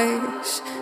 eyes